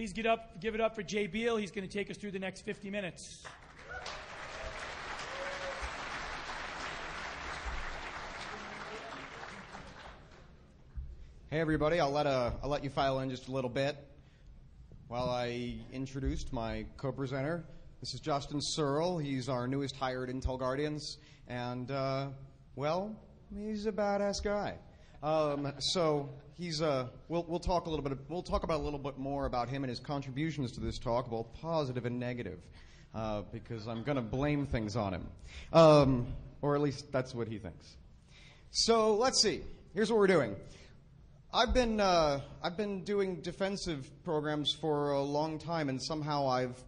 Please get up, give it up for Jay Beal. He's going to take us through the next 50 minutes. Hey everybody, I'll let, uh, I'll let you file in just a little bit while I introduced my co-presenter. This is Justin Searle. He's our newest hired Intel Guardians, and uh, well, he's a badass guy. Um, so he's uh, we'll we'll talk a little bit. We'll talk about a little bit more about him and his contributions to this talk, both positive and negative, uh, because I'm going to blame things on him, um, or at least that's what he thinks. So let's see. Here's what we're doing. I've been uh, I've been doing defensive programs for a long time, and somehow I've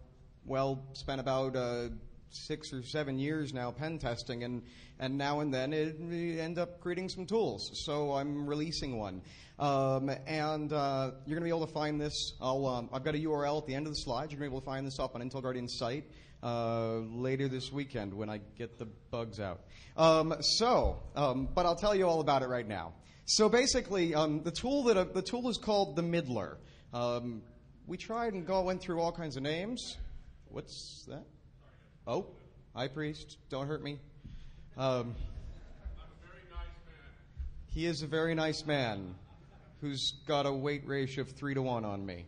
well spent about uh, six or seven years now pen testing, and and now and then it, we end up creating some tools. So I'm releasing one, um, and uh, you're going to be able to find this. I'll, um, I've got a URL at the end of the slide. You're going to be able to find this up on Intel Guardian's site. Uh, later this weekend when I get the bugs out. Um, so, um, but I'll tell you all about it right now. So basically, um, the tool that uh, the tool is called the Middler. Um, we tried and go, went through all kinds of names. What's that? Oh, high priest, don't hurt me. Um, he is a very nice man who's got a weight ratio of three to one on me.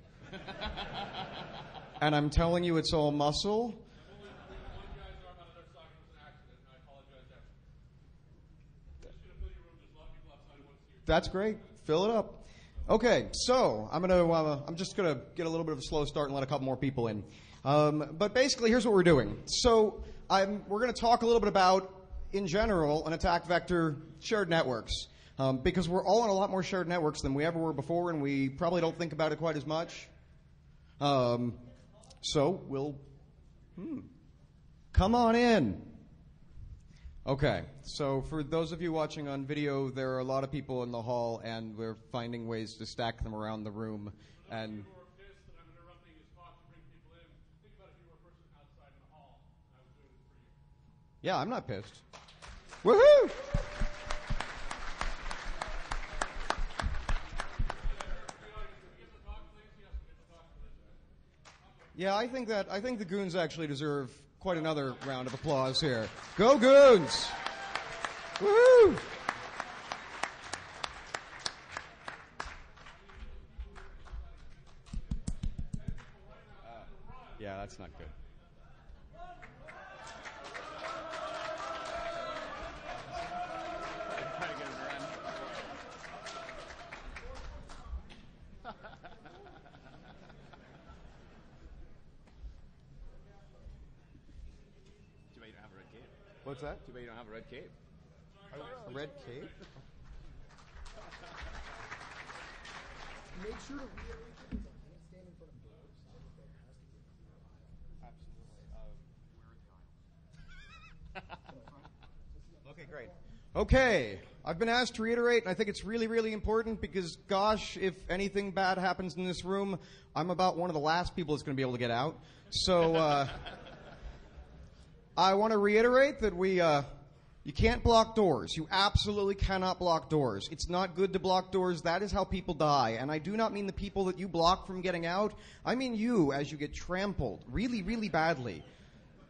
and I'm telling you, it's all muscle. That's great. Fill it up. Okay, so I'm gonna. Uh, I'm just gonna get a little bit of a slow start and let a couple more people in. Um, but basically, here's what we're doing. So I'm, we're going to talk a little bit about, in general, an attack vector shared networks. Um, because we're all on a lot more shared networks than we ever were before, and we probably don't think about it quite as much. Um, so we'll hmm, come on in. Okay, so for those of you watching on video, there are a lot of people in the hall, and we're finding ways to stack them around the room. And yeah, I'm not pissed. Woohoo! Yeah, I think that I think the goons actually deserve quite another round of applause here. Go goons! Woohoo! Uh, yeah, that's not good. What's that? Too bad you don't have a red cape. A red cape? Make sure to rearrange it because I can't stand in front of doors. So there has to be. Okay, great. Okay, I've been asked to reiterate, and I think it's really, really important because, gosh, if anything bad happens in this room, I'm about one of the last people that's going to be able to get out. So, uh, I want to reiterate that we, uh, you can't block doors. You absolutely cannot block doors. It's not good to block doors. That is how people die. And I do not mean the people that you block from getting out. I mean you as you get trampled really, really badly.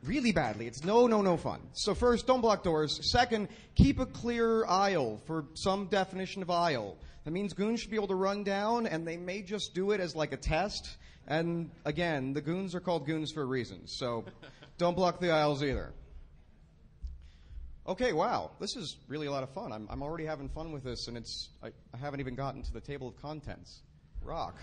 Really badly. It's no, no, no fun. So first, don't block doors. Second, keep a clear aisle for some definition of aisle. That means goons should be able to run down, and they may just do it as like a test. And again, the goons are called goons for a reason. So don't block the aisles either. Okay, wow, this is really a lot of fun. I'm, I'm already having fun with this, and it's I, I haven't even gotten to the table of contents. Rock.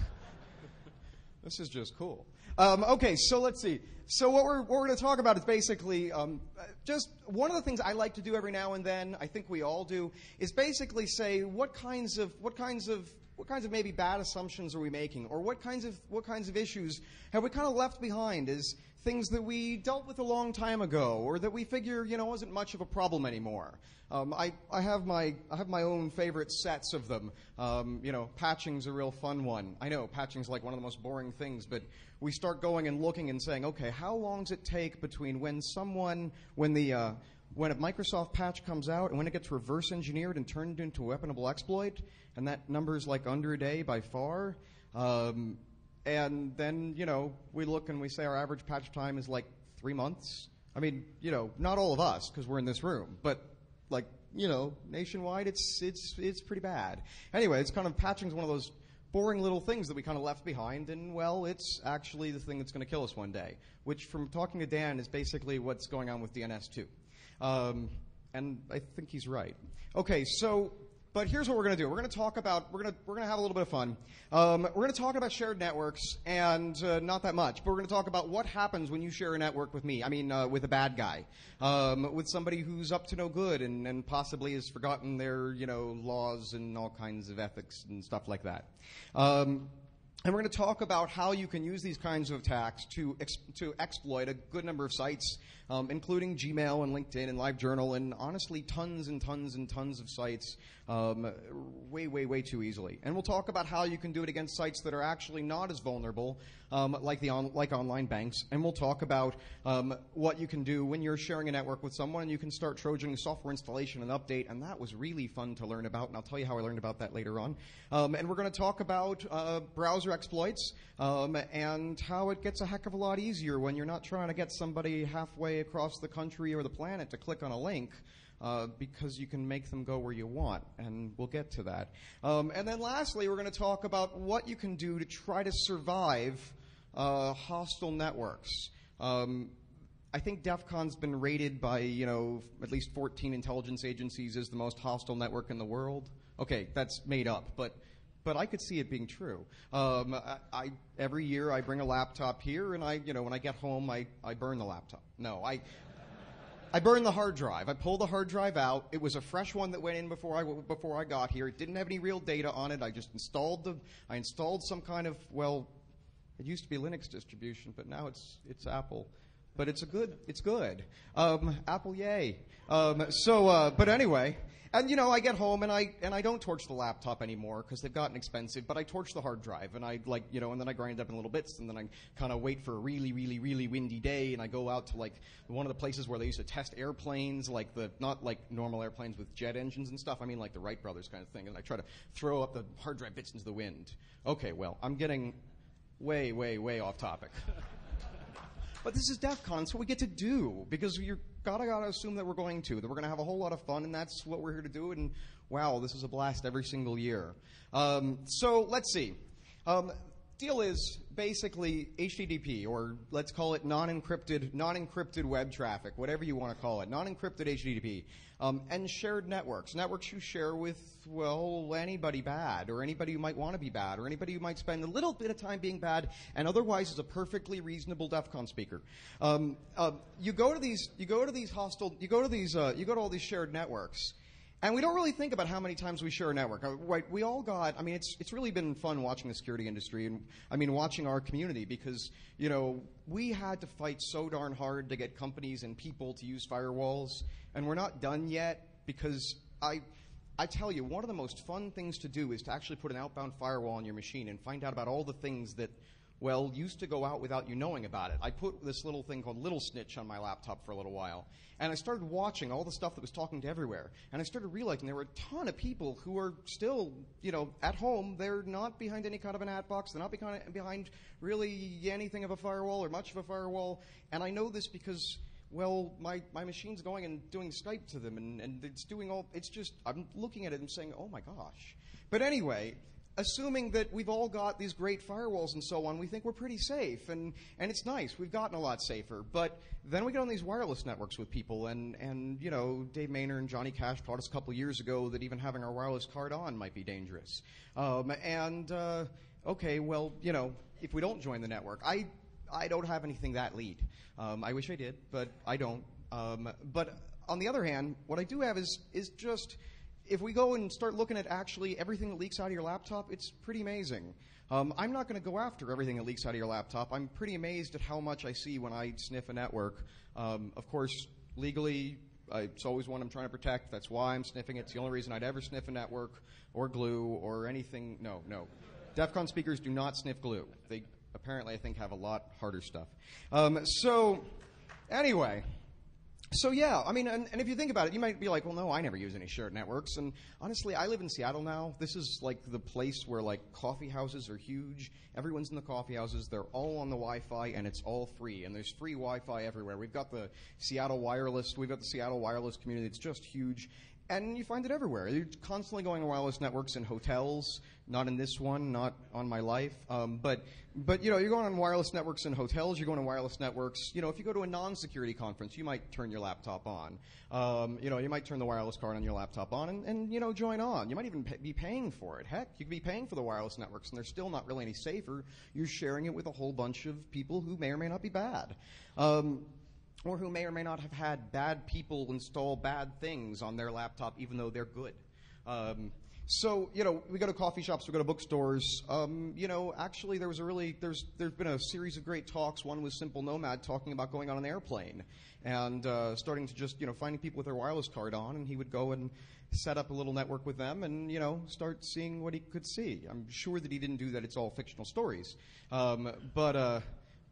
this is just cool. Um, okay, so let's see. So what we're, what we're going to talk about is basically um, just one of the things I like to do every now and then. I think we all do is basically say what kinds of what kinds of what kinds of maybe bad assumptions are we making, or what kinds of what kinds of issues have we kind of left behind as things that we dealt with a long time ago, or that we figure you know wasn't much of a problem anymore. Um, I, I have my I have my own favorite sets of them. Um, you know, patching's a real fun one. I know patching's like one of the most boring things, but we start going and looking and saying, okay, how long does it take between when someone when the uh, when a Microsoft patch comes out and when it gets reverse engineered and turned into a weaponable exploit, and that number is like under a day by far. Um, and then, you know, we look and we say our average patch time is like three months. I mean, you know, not all of us because we're in this room, but like, you know, nationwide, it's it's it's pretty bad. Anyway, it's kind of patching is one of those boring little things that we kind of left behind, and well, it's actually the thing that's going to kill us one day. Which, from talking to Dan, is basically what's going on with DNS2. Um, and I think he's right. Okay, so but here's what we're going to do. We're going to talk about. We're going to we're going to have a little bit of fun. Um, we're going to talk about shared networks, and uh, not that much. But we're going to talk about what happens when you share a network with me. I mean, uh, with a bad guy, um, with somebody who's up to no good and, and possibly has forgotten their you know laws and all kinds of ethics and stuff like that. Um, and we're going to talk about how you can use these kinds of attacks to, ex- to exploit a good number of sites, um, including Gmail and LinkedIn and LiveJournal, and honestly, tons and tons and tons of sites, um, way, way, way too easily. And we'll talk about how you can do it against sites that are actually not as vulnerable, um, like the on- like online banks. And we'll talk about um, what you can do when you're sharing a network with someone, and you can start trojaning software installation and update. And that was really fun to learn about, and I'll tell you how I learned about that later on. Um, and we're going to talk about uh, browser exploits um, and how it gets a heck of a lot easier when you're not trying to get somebody halfway across the country or the planet to click on a link. Uh, because you can make them go where you want, and we'll get to that. Um, and then lastly, we're going to talk about what you can do to try to survive uh, hostile networks. Um, I think DEF CON's been rated by, you know, at least 14 intelligence agencies as the most hostile network in the world. Okay, that's made up, but but I could see it being true. Um, I, I, every year I bring a laptop here, and I, you know, when I get home, I, I burn the laptop. No, I. I burned the hard drive. I pulled the hard drive out. It was a fresh one that went in before I before I got here. It didn't have any real data on it. I just installed the I installed some kind of well, it used to be Linux distribution, but now it's it's Apple. But it's a good it's good. Um, Apple, yay. Um, so, uh, but anyway, and you know, I get home and I and I don't torch the laptop anymore because they've gotten expensive. But I torch the hard drive and I like you know, and then I grind it up in little bits and then I kind of wait for a really really really windy day and I go out to like one of the places where they used to test airplanes, like the not like normal airplanes with jet engines and stuff. I mean like the Wright brothers kind of thing. And I try to throw up the hard drive bits into the wind. Okay, well I'm getting way way way off topic. But this is DEF CON, so we get to do because you gotta gotta assume that we're going to that we're gonna have a whole lot of fun, and that's what we're here to do. And wow, this is a blast every single year. Um, so let's see. Um, deal is basically HTTP, or let's call it non-encrypted, non-encrypted web traffic, whatever you want to call it, non-encrypted HTTP, um, and shared networks, networks you share with well anybody bad, or anybody who might want to be bad, or anybody who might spend a little bit of time being bad, and otherwise is a perfectly reasonable DEF CON speaker. Um, uh, you go to these, you go to these hostile, you go to these, uh, you go to all these shared networks. And we don't really think about how many times we share a network. Uh, Right, we all got. I mean, it's it's really been fun watching the security industry, and I mean, watching our community because you know we had to fight so darn hard to get companies and people to use firewalls, and we're not done yet because I. I tell you, one of the most fun things to do is to actually put an outbound firewall on your machine and find out about all the things that well, used to go out without you knowing about it. I put this little thing called Little Snitch on my laptop for a little while, and I started watching all the stuff that was talking to everywhere, and I started realizing there were a ton of people who are still, you know, at home. They're not behind any kind of an ad box. They're not behind, behind really anything of a firewall or much of a firewall, and I know this because well, my, my machine's going and doing Skype to them, and, and it's doing all, it's just, I'm looking at it and saying, oh my gosh. But anyway, assuming that we've all got these great firewalls and so on, we think we're pretty safe, and, and it's nice. We've gotten a lot safer. But then we get on these wireless networks with people, and, and you know, Dave Maynard and Johnny Cash taught us a couple years ago that even having our wireless card on might be dangerous. Um, and, uh, okay, well, you know, if we don't join the network, I, I don't have anything that lead. Um, I wish I did, but I don't. Um, but on the other hand, what I do have is, is just if we go and start looking at actually everything that leaks out of your laptop, it's pretty amazing. Um, I'm not going to go after everything that leaks out of your laptop. I'm pretty amazed at how much I see when I sniff a network. Um, of course, legally, uh, it's always one I'm trying to protect. That's why I'm sniffing it. It's the only reason I'd ever sniff a network or glue or anything. No, no. DEF CON speakers do not sniff glue. They apparently, I think, have a lot harder stuff. Um, so, anyway. So yeah, I mean, and, and if you think about it, you might be like, well, no, I never use any shared networks. And honestly, I live in Seattle now. This is like the place where like coffee houses are huge. Everyone's in the coffee houses. They're all on the Wi-Fi, and it's all free. And there's free Wi-Fi everywhere. We've got the Seattle wireless. We've got the Seattle wireless community. It's just huge. And you find it everywhere. You're constantly going to wireless networks in hotels. Not in this one, not on my life. Um, but, but you know, you're going on wireless networks in hotels. You're going to wireless networks. You know, if you go to a non-security conference, you might turn your laptop on. Um, you know, you might turn the wireless card on your laptop on, and, and you know, join on. You might even pay, be paying for it. Heck, you could be paying for the wireless networks, and they're still not really any safer. You're sharing it with a whole bunch of people who may or may not be bad. Um, or who may or may not have had bad people install bad things on their laptop, even though they're good. Um, so you know, we go to coffee shops, we go to bookstores. Um, you know, actually, there was a really there's there's been a series of great talks. One was Simple Nomad talking about going on an airplane and uh, starting to just you know finding people with their wireless card on, and he would go and set up a little network with them and you know start seeing what he could see. I'm sure that he didn't do that. It's all fictional stories, um, but. Uh,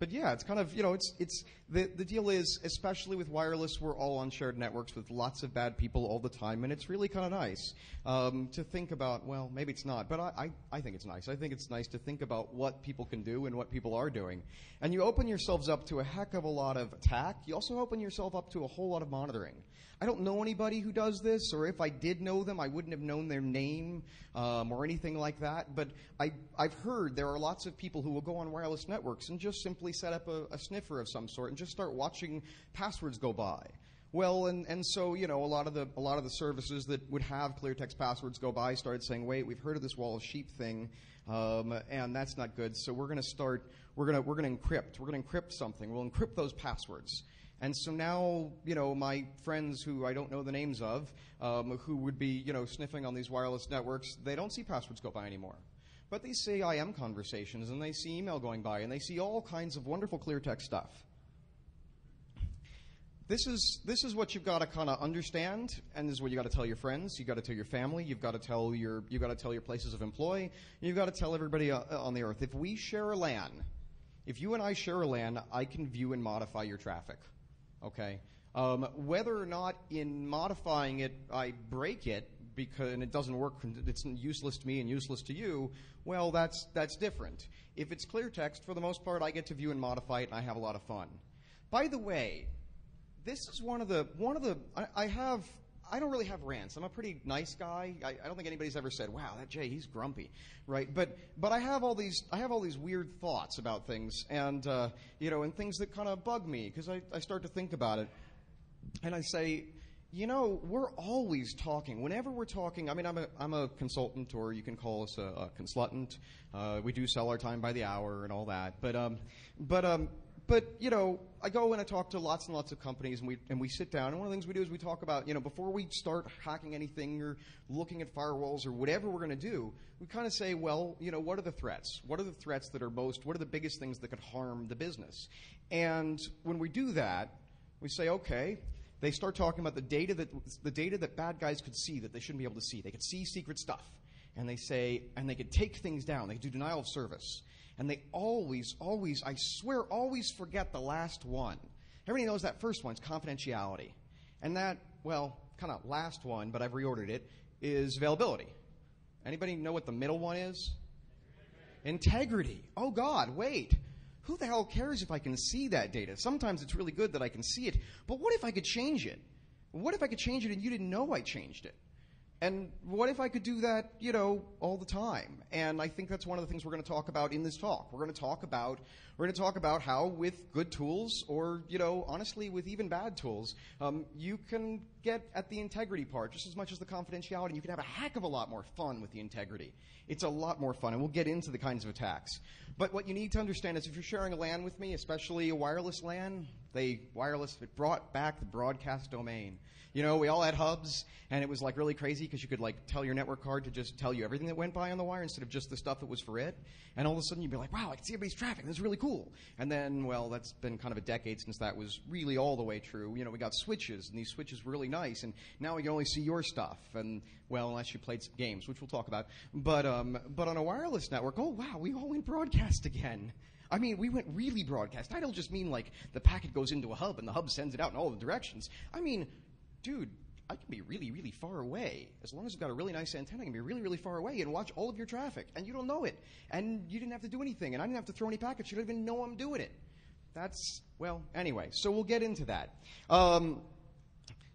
but yeah, it's kind of you know it's it's the the deal is especially with wireless, we're all on shared networks with lots of bad people all the time, and it's really kind of nice um, to think about. Well, maybe it's not, but I, I I think it's nice. I think it's nice to think about what people can do and what people are doing, and you open yourselves up to a heck of a lot of attack. You also open yourself up to a whole lot of monitoring. I don't know anybody who does this, or if I did know them, I wouldn't have known their name um, or anything like that. But I, I've heard there are lots of people who will go on wireless networks and just simply set up a, a sniffer of some sort and just start watching passwords go by. Well, and, and so you know a lot of the a lot of the services that would have clear text passwords go by started saying, wait, we've heard of this wall of sheep thing, um, and that's not good. So we're going to start we're going to we're going to encrypt we're going to encrypt something. We'll encrypt those passwords. And so now, you know, my friends who I don't know the names of, um, who would be, you know, sniffing on these wireless networks, they don't see passwords go by anymore. But they see IM conversations and they see email going by and they see all kinds of wonderful clear text stuff. This is, this is what you've got to kind of understand, and this is what you've got to tell your friends. You've got to tell your family. You've got to tell your, you've got to tell your places of employ. You've got to tell everybody uh, on the earth. If we share a LAN, if you and I share a LAN, I can view and modify your traffic. Okay? Um, whether or not in modifying it I break it because and it doesn't work, it's useless to me and useless to you. Well, that's that's different. If it's clear text, for the most part, I get to view and modify it, and I have a lot of fun. By the way, this is one of the one of the I, I have. I don't really have rants. I'm a pretty nice guy. I, I don't think anybody's ever said, "Wow, that Jay, he's grumpy," right? But but I have all these I have all these weird thoughts about things, and uh, you know, and things that kind of bug me because I, I start to think about it, and I say, you know, we're always talking. Whenever we're talking, I mean, I'm a, I'm a consultant, or you can call us a, a consultant. Uh, we do sell our time by the hour and all that. But, um, but, um, but you know, I go and I talk to lots and lots of companies, and we and we sit down. And one of the things we do is we talk about, you know, before we start hacking anything or looking at firewalls or whatever we're going to do, we kind of say, well, you know, what are the threats? What are the threats that are most? What are the biggest things that could harm the business? And when we do that, we say, okay, they start talking about the data that the data that bad guys could see that they shouldn't be able to see. They could see secret stuff, and they say, and they could take things down. They could do denial of service, and they always, always, I swear, always forget the last one. Everybody knows that first one's confidentiality, and that, well, kind of last one, but I've reordered it, is availability. Anybody know what the middle one is? Integrity. Oh God, wait who the hell cares if I can see that data? Sometimes it's really good that I can see it, but what if I could change it? What if I could change it and you didn't know I changed it? And what if I could do that, you know, all the time? And I think that's one of the things we're going to talk about in this talk. We're going to talk about we're going to talk about how, with good tools, or you know, honestly, with even bad tools, um, you can get at the integrity part just as much as the confidentiality. And You can have a heck of a lot more fun with the integrity. It's a lot more fun, and we'll get into the kinds of attacks. But what you need to understand is, if you're sharing a LAN with me, especially a wireless LAN, they wireless it brought back the broadcast domain. You know, we all had hubs, and it was like really crazy because you could like tell your network card to just tell you everything that went by on the wire instead of just the stuff that was for it. And all of a sudden you'd be like, wow, I can see everybody's traffic. This is really cool. And then, well, that's been kind of a decade since that was really all the way true. You know, we got switches, and these switches really nice, and now we can only see your stuff. And well, unless you played some games, which we'll talk about. But um, but on a wireless network, oh wow, we all went broadcast again. I mean, we went really broadcast. I don't just mean like the packet goes into a hub and the hub sends it out in all the directions. I mean, dude, I can be really, really far away. As long as I've got a really nice antenna, I can be really, really far away and watch all of your traffic. And you don't know it. And you didn't have to do anything. And I didn't have to throw any packets. You don't even know I'm doing it. That's, well, anyway. So we'll get into that. Um,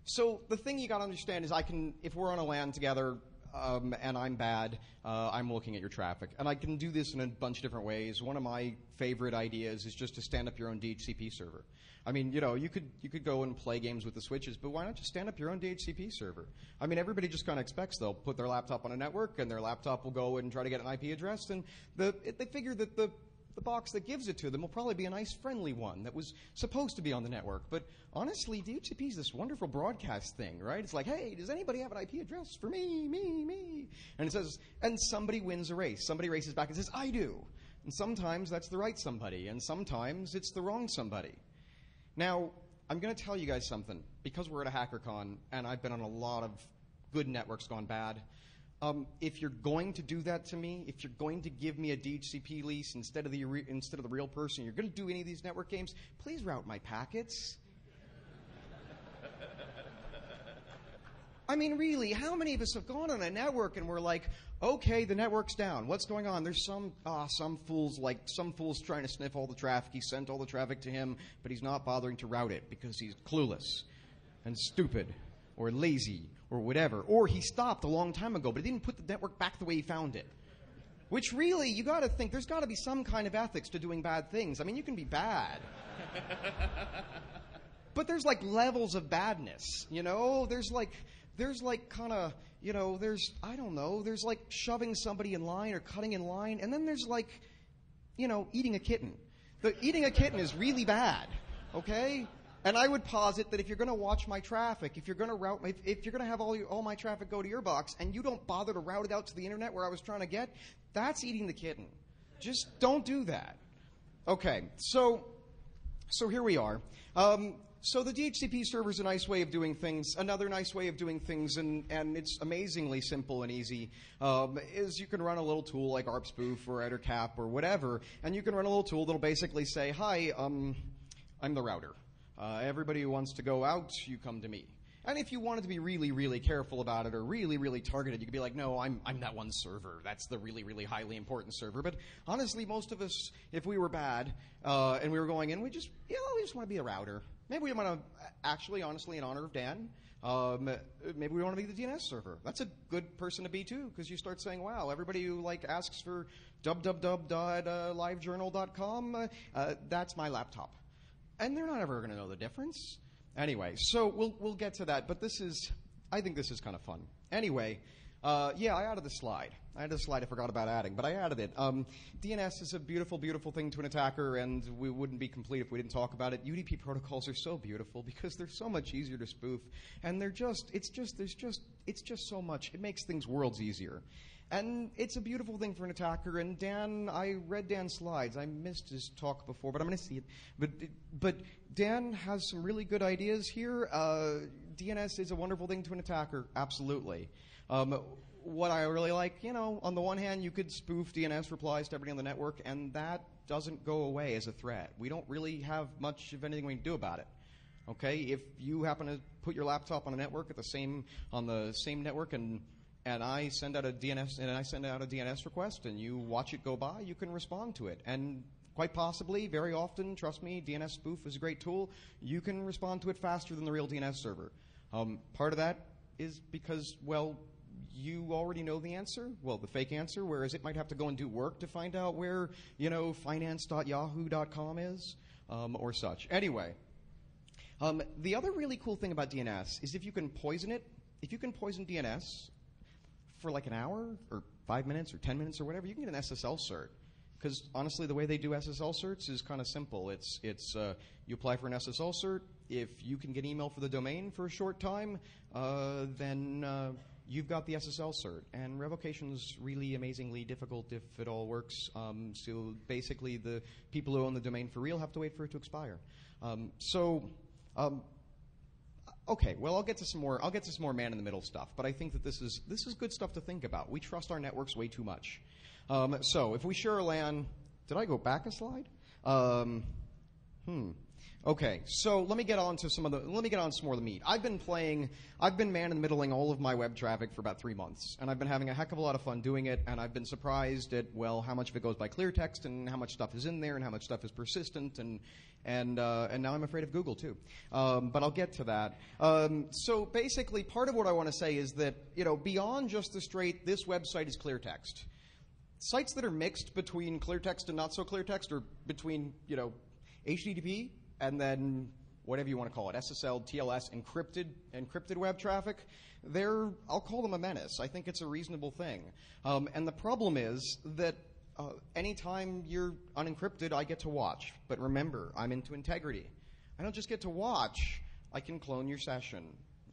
so the thing you got to understand is I can, if we're on a LAN together, um, and I'm bad, uh, I'm looking at your traffic. And I can do this in a bunch of different ways. One of my favorite ideas is just to stand up your own DHCP server. I mean, you know, you could you could go and play games with the switches, but why not just stand up your own DHCP server? I mean, everybody just kind of expects they'll put their laptop on a network, and their laptop will go and try to get an IP address, and the, they figure that the the box that gives it to them will probably be a nice friendly one that was supposed to be on the network. But honestly, DHCP is this wonderful broadcast thing, right? It's like, hey, does anybody have an IP address for me, me, me? And it says, and somebody wins a race. Somebody races back and says, I do. And sometimes that's the right somebody, and sometimes it's the wrong somebody. Now, I'm going to tell you guys something. Because we're at a HackerCon, and I've been on a lot of good networks gone bad, um, if you're going to do that to me, if you're going to give me a DHCP lease instead of the instead of the real person, you're going to do any of these network games, please route my packets. I mean, really, how many of us have gone on a network and we're like, okay, the network's down. What's going on? There's some ah, some fools like some fools trying to sniff all the traffic. He sent all the traffic to him, but he's not bothering to route it because he's clueless and stupid or lazy or whatever. Or he stopped a long time ago, but he didn't put the network back the way he found it. Which really, you got to think there's got to be some kind of ethics to doing bad things. I mean, you can be bad. but there's like levels of badness, you know? There's like there's like kind of, you know, there's I don't know, there's like shoving somebody in line or cutting in line, and then there's like you know, eating a kitten. The eating a kitten is really bad. Okay? And I would posit that if you're going to watch my traffic, if you're going to route, if, if you're going to have all, your, all my traffic go to your box, and you don't bother to route it out to the internet where I was trying to get, that's eating the kitten. Just don't do that. Okay, so so here we are. Um, so the DHCP server is a nice way of doing things. Another nice way of doing things, and, and it's amazingly simple and easy, um, is you can run a little tool like ARPspoof or EtterCap or whatever, and you can run a little tool that'll basically say, "Hi, um, I'm the router." Uh, everybody who wants to go out, you come to me. And if you wanted to be really, really careful about it or really, really targeted, you could be like, no, I'm, I'm that one server. That's the really, really highly important server. But honestly, most of us, if we were bad uh, and we were going in, we just, you know, we just want to be a router. Maybe we want to, actually, honestly, in honor of Dan, um, maybe we want to be the DNS server. That's a good person to be too, because you start saying, "Wow, everybody who like asks for www.livejournal.com, uh, uh, that's my laptop." And they're not ever going to know the difference. Anyway, so we'll we'll get to that, but this is I think this is kind of fun. Anyway, uh, yeah, I added the slide. I added a slide I forgot about adding, but I added it. Um, DNS is a beautiful, beautiful thing to an attacker, and we wouldn't be complete if we didn't talk about it. UDP protocols are so beautiful because they're so much easier to spoof, and they're just, it's just, there's just, it's just so much. It makes things worlds easier. And it's a beautiful thing for an attacker. And Dan, I read Dan's slides. I missed his talk before, but I'm going to see it. But, but Dan has some really good ideas here. Uh, DNS is a wonderful thing to an attacker, absolutely. Um, what I really like, you know, on the one hand, you could spoof DNS replies to everybody on the network, and that doesn't go away as a threat. We don't really have much of anything we can do about it. Okay, if you happen to put your laptop on a network at the same on the same network and and I send out a DNS and I send out a DNS request and you watch it go by, you can respond to it. And quite possibly, very often, trust me, DNS spoof is a great tool. You can respond to it faster than the real DNS server. Um, part of that is because, well, you already know the answer, well, the fake answer, whereas it might have to go and do work to find out where, you know, finance.yahoo.com is um, or such. Anyway, um, the other really cool thing about DNS is if you can poison it, if you can poison DNS for like an hour or five minutes or 10 minutes or whatever, you can get an SSL cert. Because honestly, the way they do SSL certs is kind of simple. It's, it's uh, you apply for an SSL cert. If you can get email for the domain for a short time, uh, then uh, you've got the SSL cert. And revocation is really amazingly difficult if it all works. Um, so basically, the people who own the domain for real have to wait for it to expire. Um, so um, okay, well, I'll get to some more. I'll get to some more man in the middle stuff. But I think that this is this is good stuff to think about. We trust our networks way too much. Um, so if we share a LAN, did I go back a slide? Um, hmm. Okay, so let me get on to some of the. Let me get on some more of the meat. I've been playing. I've been man in the middling all of my web traffic for about three months, and I've been having a heck of a lot of fun doing it. And I've been surprised at well how much of it goes by clear text, and how much stuff is in there, and how much stuff is persistent, and and uh, and now I'm afraid of Google too. Um, but I'll get to that. Um, so basically, part of what I want to say is that you know beyond just the straight this website is clear text sites that are mixed between clear text and not so clear text, or between you know HTTP and then whatever you want to call it, SSL, TLS, encrypted encrypted web traffic, they're I'll call them a menace. I think it's a reasonable thing. Um, and the problem is that uh, anytime you're unencrypted, I get to watch. But remember, I'm into integrity. I don't just get to watch. I can clone your session.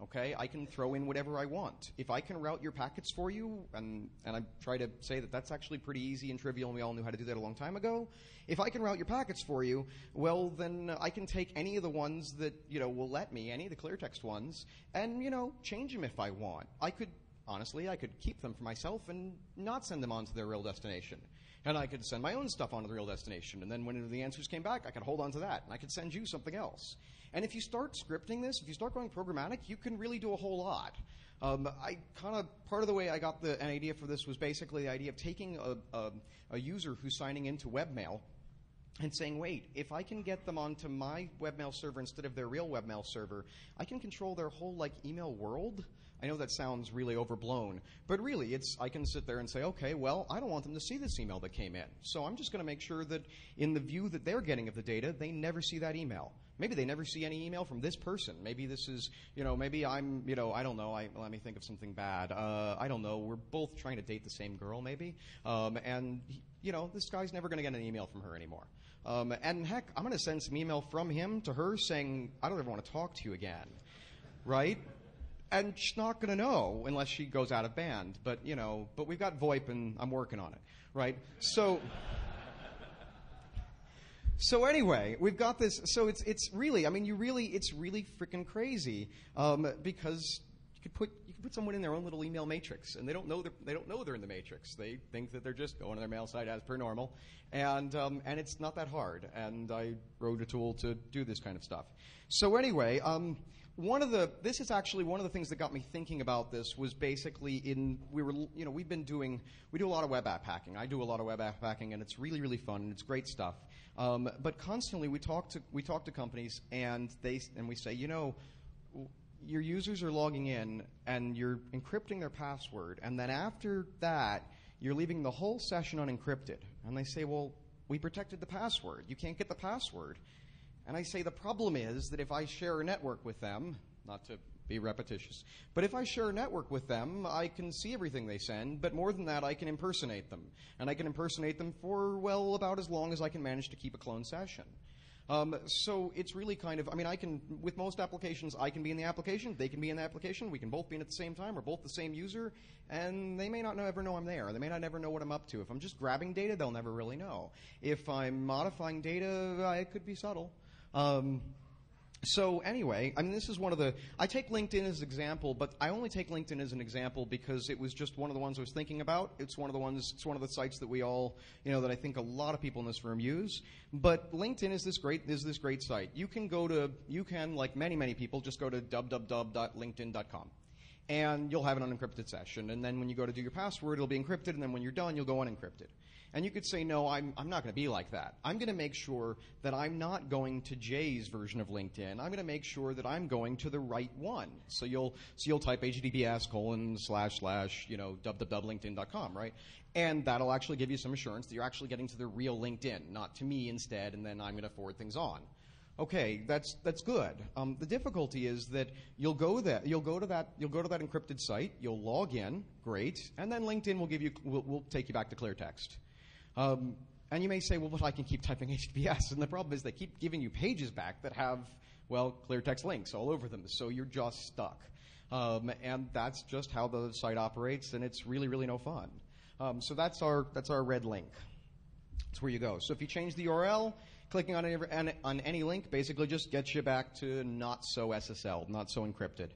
Okay, I can throw in whatever I want. If I can route your packets for you, and, and I try to say that that's actually pretty easy and trivial, and we all knew how to do that a long time ago. If I can route your packets for you, well, then I can take any of the ones that you know will let me, any of the clear text ones, and you know change them if I want. I could honestly, I could keep them for myself and not send them on to their real destination. And I could send my own stuff onto the real destination. And then when the answers came back, I could hold on to that. And I could send you something else. And if you start scripting this, if you start going programmatic, you can really do a whole lot. Um, I kind of part of the way I got the an idea for this was basically the idea of taking a, a, a user who's signing into webmail and saying, wait, if I can get them onto my webmail server instead of their real webmail server, I can control their whole like email world. I know that sounds really overblown, but really, it's I can sit there and say, okay, well, I don't want them to see this email that came in, so I'm just going to make sure that in the view that they're getting of the data, they never see that email. Maybe they never see any email from this person. Maybe this is, you know, maybe I'm, you know, I don't know. I, let me think of something bad. Uh, I don't know. We're both trying to date the same girl, maybe, um, and you know, this guy's never going to get an email from her anymore. Um, and heck, I'm going to send some email from him to her saying, I don't ever want to talk to you again. Right? And she's not going to know unless she goes out of band. But, you know, but we've got VoIP and I'm working on it. Right? So. So anyway, we've got this. So it's it's really, I mean, you really, it's really freaking crazy um, because you could put you could put someone in their own little email matrix, and they don't know they're, they don't know they're in the matrix. They think that they're just going to their mail site as per normal, and um, and it's not that hard. And I wrote a tool to do this kind of stuff. So anyway. Um, one of the this is actually one of the things that got me thinking about this was basically in we were you know we've been doing we do a lot of web app hacking. I do a lot of web app hacking and it's really really fun and it's great stuff. Um, but constantly we talk to we talk to companies and they and we say you know your users are logging in and you're encrypting their password and then after that you're leaving the whole session unencrypted. And they say well we protected the password. You can't get the password and I say the problem is that if I share a network with them, not to be repetitious, but if I share a network with them, I can see everything they send, but more than that, I can impersonate them. And I can impersonate them for, well, about as long as I can manage to keep a clone session. Um, so it's really kind of, I mean, I can, with most applications, I can be in the application, they can be in the application, we can both be in at the same time, we're both the same user, and they may not know, ever know I'm there. They may not ever know what I'm up to. If I'm just grabbing data, they'll never really know. If I'm modifying data, it could be subtle. Um, so anyway, I mean, this is one of the. I take LinkedIn as an example, but I only take LinkedIn as an example because it was just one of the ones I was thinking about. It's one of the ones. It's one of the sites that we all, you know, that I think a lot of people in this room use. But LinkedIn is this great is this great site. You can go to you can like many many people just go to www.linkedin.com and you'll have an unencrypted session. And then when you go to do your password, it'll be encrypted. And then when you're done, you'll go unencrypted. And you could say, no, I'm, I'm not going to be like that. I'm going to make sure that I'm not going to Jay's version of LinkedIn. I'm going to make sure that I'm going to the right one. So you'll, so you'll type https colon slash slash, you know, www.linkedin.com, right? And that'll actually give you some assurance that you're actually getting to the real LinkedIn, not to me instead, and then I'm going to forward things on. Okay, that's that's good. Um, the difficulty is that you'll go that you'll go to that you'll go to that encrypted site, you'll log in, great, and then LinkedIn will give you will, will take you back to clear text. Um, and you may say, well, but I can keep typing HTTPS. And the problem is they keep giving you pages back that have, well, clear text links all over them. So you're just stuck. Um, and that's just how the site operates, and it's really, really no fun. Um, so that's our, that's our red link. That's where you go. So if you change the URL, clicking on any, on any link basically just gets you back to not so SSL, not so encrypted.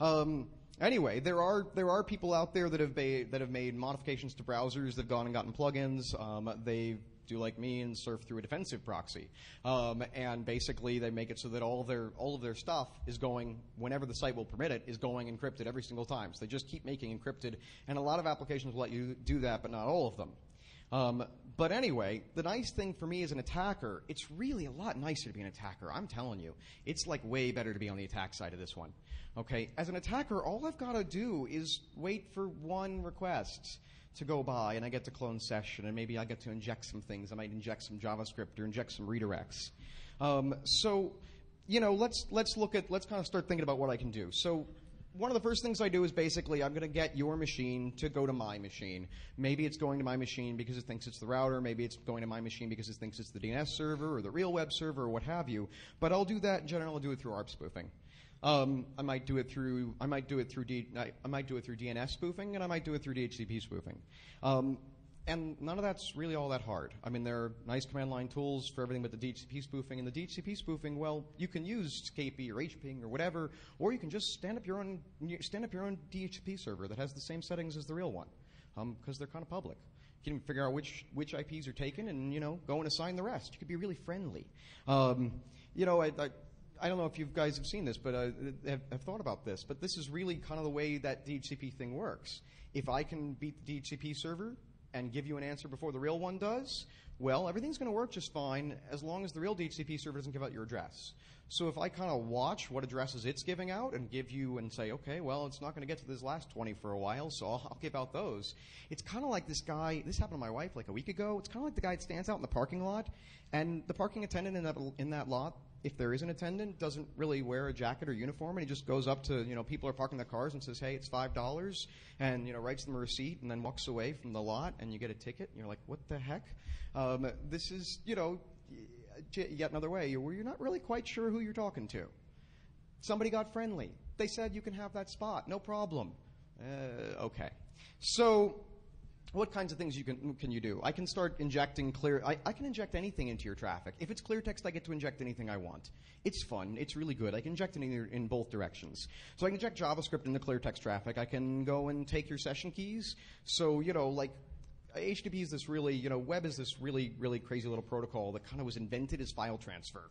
Um, Anyway, there are there are people out there that have made that have made modifications to browsers. They've gone and gotten plugins. Um, they've do like me and surf through a defensive proxy. Um, and basically, they make it so that all their all of their stuff is going whenever the site will permit it is going encrypted every single time. So they just keep making encrypted, and a lot of applications will let you do that, but not all of them. Um, but anyway, the nice thing for me as an attacker, it's really a lot nicer to be an attacker. I'm telling you, it's like way better to be on the attack side of this one. Okay, as an attacker, all I've got to do is wait for one request to go by, and I get to clone session, and maybe I get to inject some things. I might inject some JavaScript or inject some redirects. Um, so, you know, let's let's look at let's kind of start thinking about what I can do. So one of the first things I do is basically I'm going to get your machine to go to my machine. Maybe it's going to my machine because it thinks it's the router. Maybe it's going to my machine because it thinks it's the DNS server or the real web server or what have you. But I'll do that in general. I'll do it through ARP spoofing. Um, I might do it through I might do it through D, I, I might do it through DNS spoofing and I might do it through DHCP spoofing. Um, and none of that's really all that hard. I mean, there are nice command line tools for everything but the DHCP spoofing. And the DHCP spoofing, well, you can use KP or HPing or whatever, or you can just stand up your own stand up your own DHCP server that has the same settings as the real one, because um, they're kind of public. You can figure out which which IPs are taken, and you know, go and assign the rest. You could be really friendly. Um, you know, I, I I don't know if you guys have seen this, but uh, have, have, thought about this. But this is really kind of the way that DHCP thing works. If I can beat the DHCP server, and give you an answer before the real one does, well, everything's going to work just fine as long as the real DHCP server doesn't give out your address. So if I kind of watch what addresses it's giving out and give you and say, okay, well, it's not going to get to this last 20 for a while, so I'll, I'll give out those. It's kind of like this guy, this happened to my wife like a week ago. It's kind of like the guy that stands out in the parking lot, and the parking attendant in that, in that lot if there is an attendant, doesn't really wear a jacket or uniform, and he just goes up to you know people are parking their cars and says, "Hey, it's five dollars," and you know writes them a receipt and then walks away from the lot, and you get a ticket, and you're like, "What the heck?" Um, this is you know yet another way where you're not really quite sure who you're talking to. Somebody got friendly. They said you can have that spot, no problem. Uh, okay, so what kinds of things you can can you do? I can start injecting clear. I, I, can inject anything into your traffic. If it's clear text, I get to inject anything I want. It's fun. It's really good. I can inject it in, in both directions. So I can inject JavaScript into clear text traffic. I can go and take your session keys. So you know, like HTTP is this really, you know, web is this really, really crazy little protocol that kind of was invented as file transfer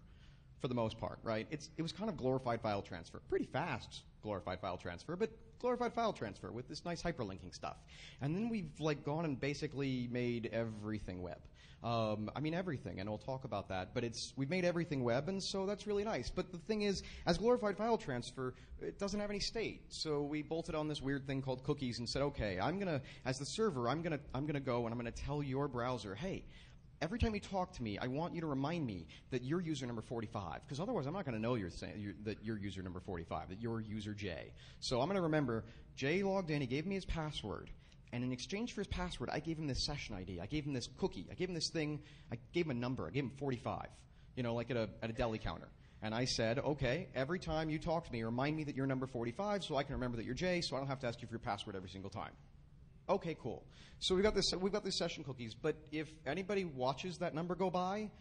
for the most part, right? It's, it was kind of glorified file transfer. Pretty fast glorified file transfer, but glorified file transfer with this nice hyperlinking stuff. And then we've like gone and basically made everything web. Um, I mean everything, and we'll talk about that. But it's we've made everything web, and so that's really nice. But the thing is, as glorified file transfer, it doesn't have any state. So we bolted on this weird thing called cookies and said, okay, I'm gonna as the server, I'm gonna I'm gonna go and I'm gonna tell your browser, hey, every time you talk to me, I want you to remind me that you're user number 45, because otherwise I'm not going to know you're saying, you're, that you're user number 45, that you're user J. So I'm going to remember Jay logged in, he gave me his password, and in exchange for his password, I gave him this session ID, I gave him this cookie, I gave him this thing, I gave him a number, I gave him 45, you know, like at a, at a deli counter. And I said, okay, every time you talk to me, remind me that you're number 45 so I can remember that you're Jay so I don't have to ask you for your password every single time. Okay, cool. So we've got this. We've got these session cookies. But if anybody watches that number go by,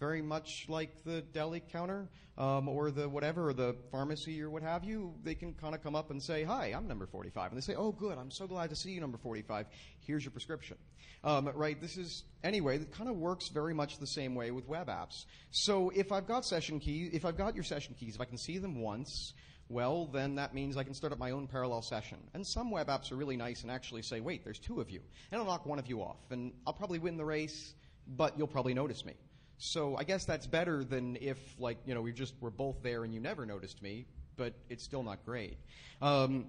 very much like the deli counter um, or the whatever, or the pharmacy or what have you, they can kind of come up and say, "Hi, I'm number 45," and they say, "Oh, good. I'm so glad to see you, number 45. Here's your prescription." Um, right? This is anyway. It kind of works very much the same way with web apps. So if I've got session keys, if I've got your session keys, if I can see them once well, then that means I can start up my own parallel session. And some web apps are really nice and actually say, wait, there's two of you. And I'll knock one of you off. And I'll probably win the race, but you'll probably notice me. So I guess that's better than if, like, you know, we just were both there and you never noticed me, but it's still not great. Um,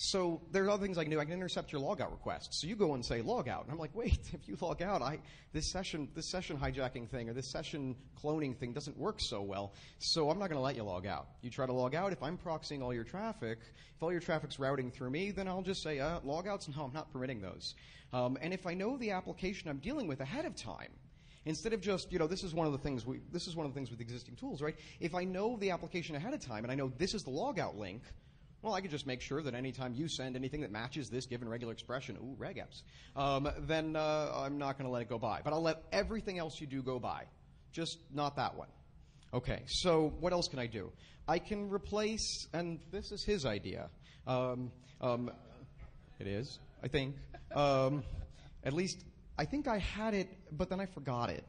so there's other things I can do. I can intercept your logout requests. So you go and say logout, and I'm like, wait, if you log out, I this session this session hijacking thing or this session cloning thing doesn't work so well. So I'm not going to let you log out. You try to log out. If I'm proxying all your traffic, if all your traffic's routing through me, then I'll just say uh, logouts. No, I'm not permitting those. Um, and if I know the application I'm dealing with ahead of time, instead of just you know this is one of the things we this is one of the things with existing tools, right? If I know the application ahead of time and I know this is the logout link well, I could just make sure that anytime you send anything that matches this given regular expression, ooh, regex, um, then uh, I'm not going to let it go by. But I'll let everything else you do go by, just not that one. Okay, so what else can I do? I can replace, and this is his idea. Um, um, it is, I think. Um, at least I think I had it, but then I forgot it.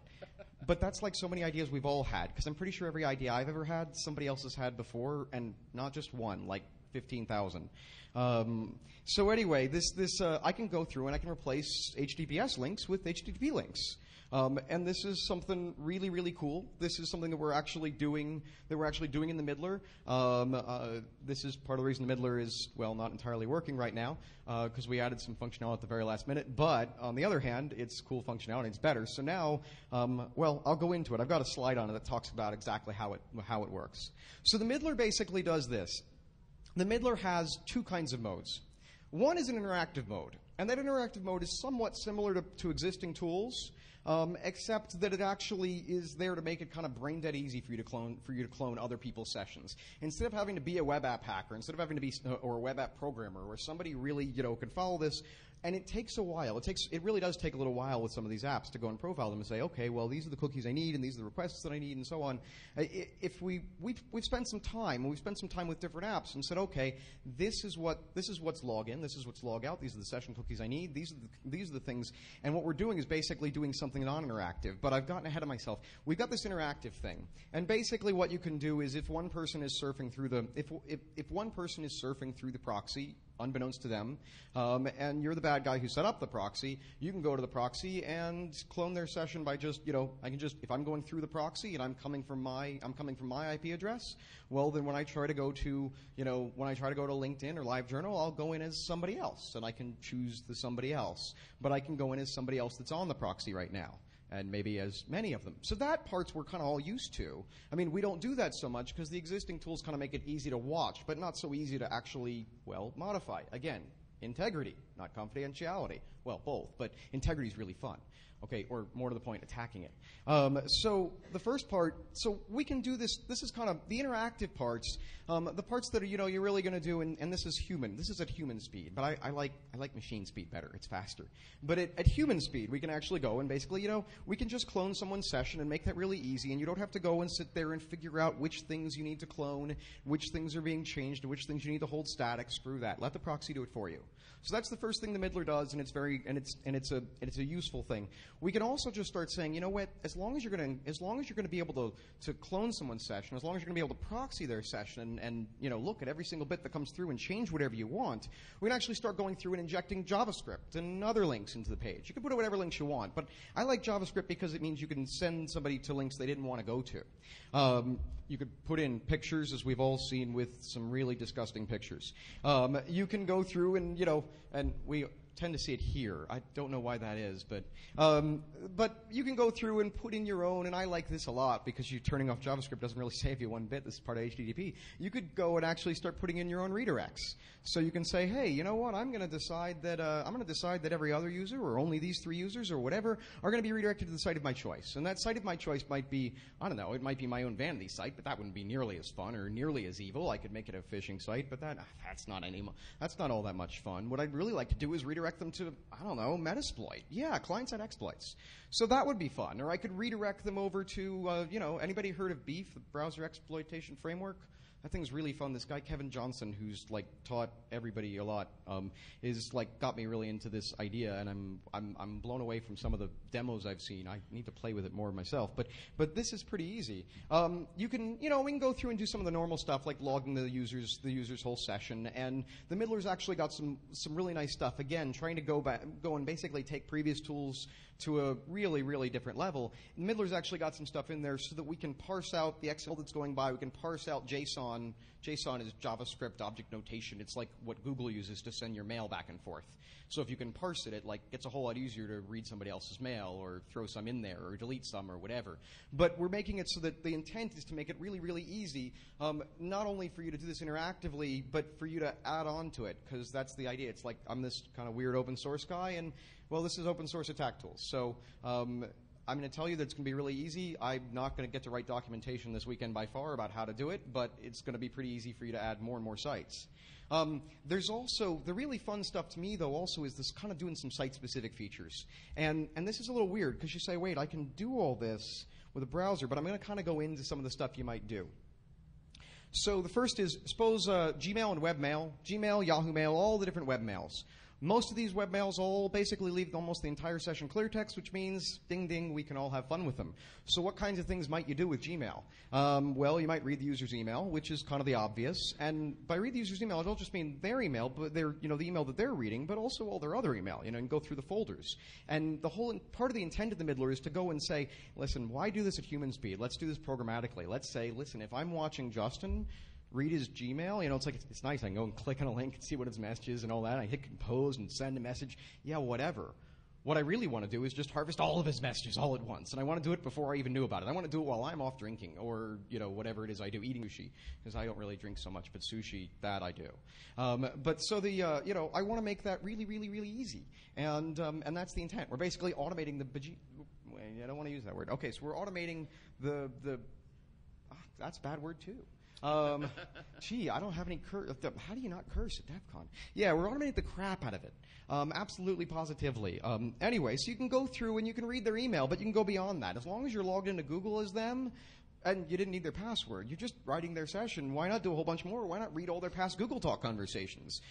But that's like so many ideas we've all had, because I'm pretty sure every idea I've ever had, somebody else has had before, and not just one, like 15,000. Um, so anyway, this, this, uh, I can go through and I can replace HTTPS links with HTTP links. Um, and this is something really, really cool. This is something that we're actually doing that we're actually doing in the Middler. Um, uh, this is part of the reason the Middler is well not entirely working right now because uh, we added some functionality at the very last minute. But on the other hand, it's cool functionality. It's better. So now, um, well, I'll go into it. I've got a slide on it that talks about exactly how it how it works. So the Middler basically does this. The Middler has two kinds of modes. One is an interactive mode, and that interactive mode is somewhat similar to, to existing tools um, except that it actually is there to make it kind of brain dead easy for you to clone for you to clone other people's sessions. Instead of having to be a web app hacker, instead of having to be uh, or a web app programmer, where somebody really you know can follow this and it takes a while. It takes it really does take a little while with some of these apps to go and profile them and say, okay, well these are the cookies I need and these are the requests that I need and so on. If we we've, we've spent some time, we've spent some time with different apps and said, okay, this is what this is what's log in, this is what's log out. These are the session cookies I need. These are the, these are the things. And what we're doing is basically doing something non-interactive. But I've gotten ahead of myself. We've got this interactive thing, and basically what you can do is if one person is surfing through the if if, if one person is surfing through the proxy unbeknownst to them, um, and you're the bad guy who set up the proxy, you can go to the proxy and clone their session by just, you know, I can just, if I'm going through the proxy and I'm coming from my, I'm coming from my IP address, well, then when I try to go to, you know, when I try to go to LinkedIn or LiveJournal, I'll go in as somebody else, and I can choose the somebody else. But I can go in as somebody else that's on the proxy right now and maybe as many of them. So that part's we're kind of all used to. I mean, we don't do that so much because the existing tools kind of make it easy to watch, but not so easy to actually, well, modify. Again, integrity, not confidentiality. Well, both, but integrity is really fun. Okay, or more to the point, attacking it. Um, so the first part, so we can do this. This is kind of the interactive parts, um, the parts that are, you know you're really going to do, and, and, this is human. This is at human speed, but I, I, like I like machine speed better. It's faster. But at, at, human speed, we can actually go and basically, you know, we can just clone someone's session and make that really easy, and you don't have to go and sit there and figure out which things you need to clone, which things are being changed, which things you need to hold static. Screw that. Let the proxy do it for you. So that's the first thing the middler does, and it's very and it's and it's a and it's a useful thing. We can also just start saying, you know what? As long as you're going to as long as you're going to be able to to clone someone's session, as long as you're going to be able to proxy their session and, and you know look at every single bit that comes through and change whatever you want, we can actually start going through and injecting JavaScript and other links into the page. You can put whatever links you want, but I like JavaScript because it means you can send somebody to links they didn't want to go to. Um, you could put in pictures, as we've all seen, with some really disgusting pictures. Um, you can go through and you know, and we tend to see it here. I don't know why that is, but um, but you can go through and put in your own. And I like this a lot because you turning off JavaScript doesn't really save you one bit. This is part of HTTP. You could go and actually start putting in your own redirects. So you can say, hey, you know what? I'm going to decide that uh, I'm going to decide that every other user, or only these three users, or whatever, are going to be redirected to the site of my choice. And that site of my choice might be, I don't know, it might be my own vanity site, but that wouldn't be nearly as fun or nearly as evil. I could make it a phishing site, but that that's not any that's not all that much fun. What I'd really like to do is redirect them to I don't know Metasploit. Yeah, client-side exploits. So that would be fun. Or I could redirect them over to uh, you know anybody heard of Beef, the browser exploitation framework? That thing's really fun. This guy Kevin Johnson, who's like taught everybody a lot, um, is like got me really into this idea, and I'm I'm I'm blown away from some of the demos I've seen. I need to play with it more myself, but but this is pretty easy. Um, you can you know we can go through and do some of the normal stuff like logging the users the user's whole session, and the middler's actually got some some really nice stuff. Again, trying to go back go and basically take previous tools to a really, really different level. Middler's actually got some stuff in there so that we can parse out the XL that's going by. We can parse out JSON. JSON is JavaScript object notation. It's like what Google uses to send your mail back and forth. So if you can parse it, it like gets a whole lot easier to read somebody else's mail or throw some in there or delete some or whatever. But we're making it so that the intent is to make it really, really easy, um, not only for you to do this interactively, but for you to add on to it because that's the idea. It's like I'm this kind of weird open source guy and well, this is open source attack tools. So um, I'm going to tell you that it's going to be really easy. I'm not going to get to write documentation this weekend by far about how to do it, but it's going to be pretty easy for you to add more and more sites. Um, there's also the really fun stuff to me, though. Also, is this kind of doing some site-specific features, and and this is a little weird because you say, wait, I can do all this with a browser, but I'm going to kind of go into some of the stuff you might do. So the first is suppose uh, Gmail and webmail, Gmail, Yahoo Mail, all the different webmails. Most of these webmails all basically leave almost the entire session clear text, which means ding ding, we can all have fun with them. So, what kinds of things might you do with Gmail? Um, well, you might read the user's email, which is kind of the obvious. And by read the user's email, I don't just mean their email, but their, you know, the email that they're reading, but also all their other email, you know, and go through the folders. And the whole part of the intent of the middler is to go and say, listen, why do this at human speed? Let's do this programmatically. Let's say, listen, if I'm watching Justin read his Gmail. You know, it's like it's, it's, nice. I can go and click on a link and see what his message is and all that. I hit compose and send a message. Yeah, whatever. What I really want to do is just harvest all of his messages all at once, and I want to do it before I even knew about it. I want to do it while I'm off drinking, or you know whatever it is I do, eating sushi, because I don't really drink so much, but sushi that I do. Um, but so the uh, you know I want to make that really, really, really easy, and um, and that's the intent. We're basically automating the. I don't want to use that word. Okay, so we're automating the the. Ah, that's a bad word too. Um, gee, I don't have any curse. How do you not curse at DEF CON? Yeah, we're automating the crap out of it. Um, absolutely, positively. Um, anyway, so you can go through and you can read their email, but you can go beyond that. As long as you're logged into Google as them, and you didn't need their password, you're just writing their session. Why not do a whole bunch more? Why not read all their past Google Talk conversations?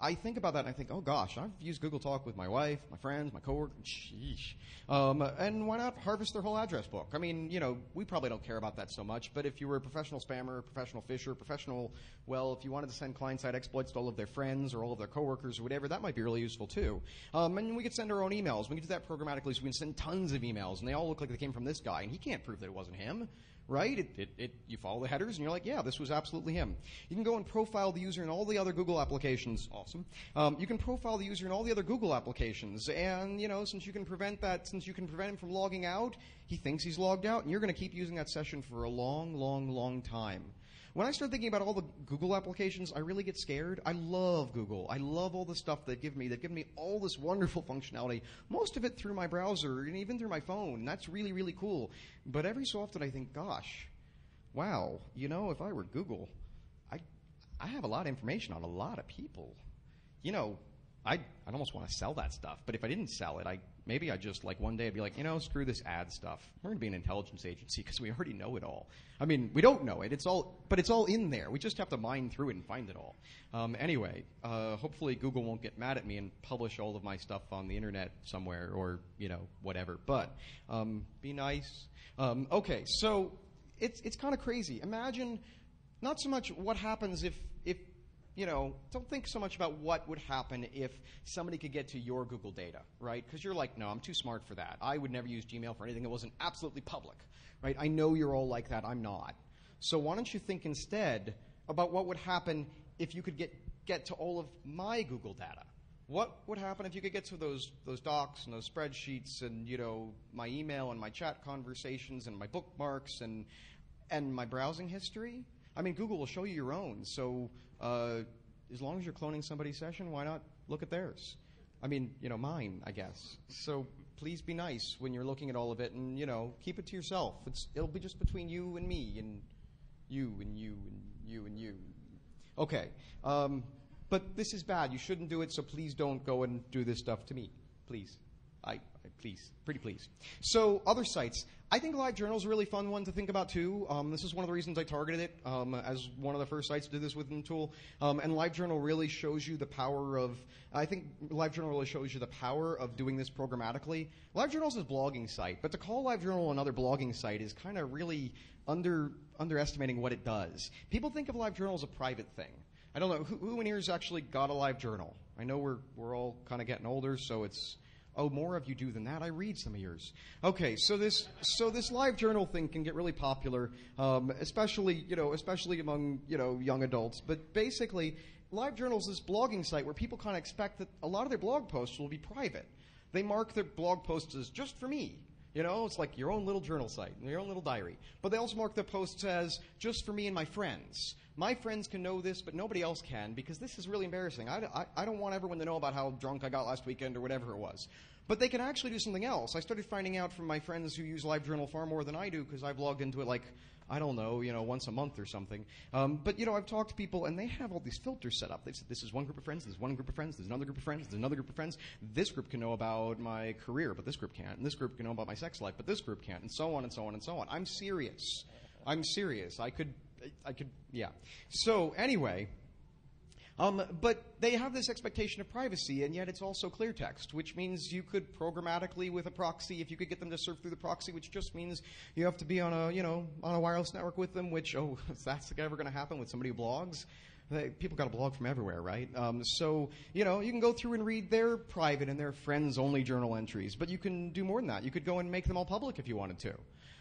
I think about that and I think, oh gosh, I've used Google Talk with my wife, my friends, my coworkers. Sheesh. Um, and why not harvest their whole address book? I mean, you know, we probably don't care about that so much, but if you were a professional spammer, professional fisher, professional, well, if you wanted to send client-side exploits to all of their friends or all of their coworkers or whatever, that might be really useful too. Um, and we could send our own emails. We could do that programmatically, so we can send tons of emails, and they all look like they came from this guy, and he can't prove that it wasn't him right? It, it, it, you follow the headers and you're like, yeah, this was absolutely him. You can go and profile the user in all the other Google applications. Awesome. Um, you can profile the user in all the other Google applications. And, you know, since you can prevent that, since you can prevent him from logging out, he thinks he's logged out and you're going to keep using that session for a long, long, long time. When I start thinking about all the Google applications, I really get scared. I love Google. I love all the stuff they give me. They give me all this wonderful functionality, most of it through my browser and even through my phone. That's really, really cool. But every so often I think, gosh, wow, you know, if I were Google, I, I have a lot of information on a lot of people. You know, I'd, I'd almost want to sell that stuff. But if I didn't sell it, I maybe I just like one day I'd be like, you know, screw this ad stuff. We're going to be an intelligence agency because we already know it all. I mean, we don't know it. It's all, but it's all in there. We just have to mine through it and find it all. Um, anyway, uh, hopefully Google won't get mad at me and publish all of my stuff on the internet somewhere or you know whatever. But um, be nice. Um, okay, so it's it's kind of crazy. Imagine not so much what happens if if you know, don't think so much about what would happen if somebody could get to your Google data, right? Because you're like, no, I'm too smart for that. I would never use Gmail for anything that wasn't absolutely public, right? I know you're all like that. I'm not. So why don't you think instead about what would happen if you could get, get to all of my Google data? What would happen if you could get to those, those docs and those spreadsheets and, you know, my email and my chat conversations and my bookmarks and, and my browsing history? I mean, Google will show you your own. So uh, as long as you're cloning somebody's session, why not look at theirs? I mean, you know, mine, I guess. So please be nice when you're looking at all of it, and you know, keep it to yourself. It's it'll be just between you and me, and you and you and you and you. Okay, um, but this is bad. You shouldn't do it. So please don't go and do this stuff to me, please. I, please, pretty please. So other sites. I think LiveJournal is a really fun one to think about too. Um, this is one of the reasons I targeted it um, as one of the first sites to do this within the tool. Um, and LiveJournal really shows you the power of. I think LiveJournal really shows you the power of doing this programmatically. LiveJournal is a blogging site, but to call LiveJournal another blogging site is kind of really under underestimating what it does. People think of LiveJournal as a private thing. I don't know who, who in here has actually got a LiveJournal. I know we're we're all kind of getting older, so it's Oh, more of you do than that. I read some of yours. Okay, so this so this LiveJournal thing can get really popular, um, especially you know especially among you know young adults. But basically, LiveJournal is this blogging site where people kind of expect that a lot of their blog posts will be private. They mark their blog posts as just for me. You know, it's like your own little journal site, your own little diary. But they also mark their posts as just for me and my friends. My friends can know this, but nobody else can because this is really embarrassing. I, I, I don't want everyone to know about how drunk I got last weekend or whatever it was. But they can actually do something else. I started finding out from my friends who use LiveJournal far more than I do because I've logged into it like I don't know, you know, once a month or something. Um, but you know, I've talked to people, and they have all these filters set up. They've said, "This is one group of friends. This is one group of friends. There's another group of friends. There's another group of friends. This group can know about my career, but this group can't. And this group can know about my sex life, but this group can't. And so on and so on and so on. I'm serious. I'm serious. I could, I could, yeah. So anyway, Um, but they have this expectation of privacy, and yet it's also clear text, which means you could programmatically with a proxy, if you could get them to serve through the proxy, which just means you have to be on a you know on a wireless network with them. Which oh, is that's ever going to happen with somebody who blogs? They, people got a blog from everywhere, right? Um, so you know you can go through and read their private and their friends only journal entries, but you can do more than that. You could go and make them all public if you wanted to.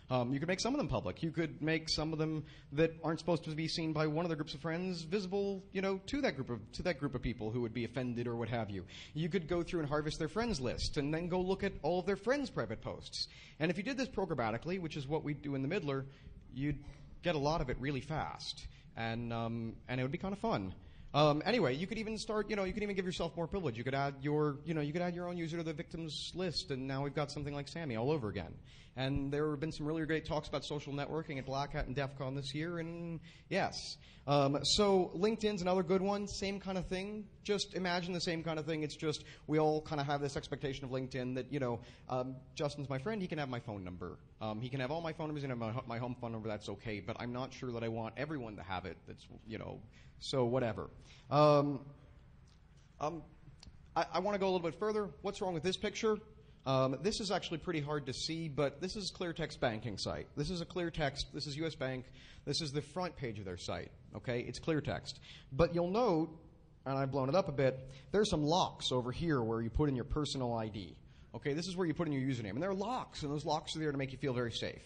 Um, you could make some of them public. You could make some of them that aren't supposed to be seen by one of the groups of friends visible, you know, to that group of to that group of people who would be offended or what have you. You could go through and harvest their friends list and then go look at all of their friends' private posts. And if you did this programmatically, which is what we do in the Middler, you'd get a lot of it really fast, and um, and it would be kind of fun. Um, anyway, you could even start. You know, you could even give yourself more privilege. You could add your, you know, you could add your own user to the victims list, and now we've got something like Sammy all over again. And there have been some really great talks about social networking at Black Hat and DEF CON this year, and yes. Um, so LinkedIn's another good one, same kind of thing. Just imagine the same kind of thing. It's just we all kind of have this expectation of LinkedIn that, you know, um, Justin's my friend, he can have my phone number. Um, he can have all my phone numbers and have my, my home phone number, that's okay, but I'm not sure that I want everyone to have it. That's, you know, so whatever. Um, um, I, I want to go a little bit further. What's wrong with this picture? Um, this is actually pretty hard to see, but this is clear text banking site. This is a clear text. This is US Bank. This is the front page of their site. Okay, it's clear text. But you'll note, and I've blown it up a bit, there's some locks over here where you put in your personal ID. Okay, this is where you put in your username. And there are locks, and those locks are there to make you feel very safe.